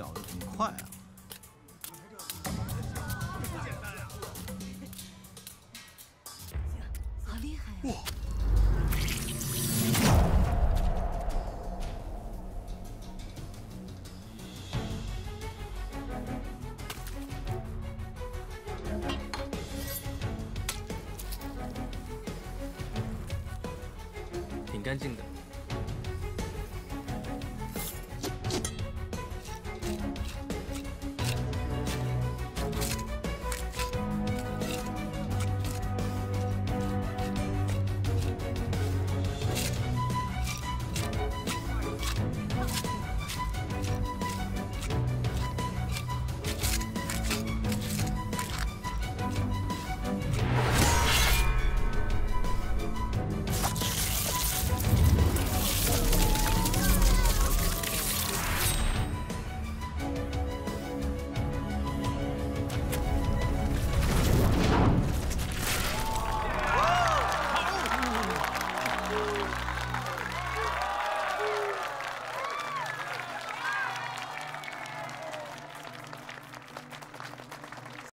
小的挺快啊。好厉害！哇！挺干净的。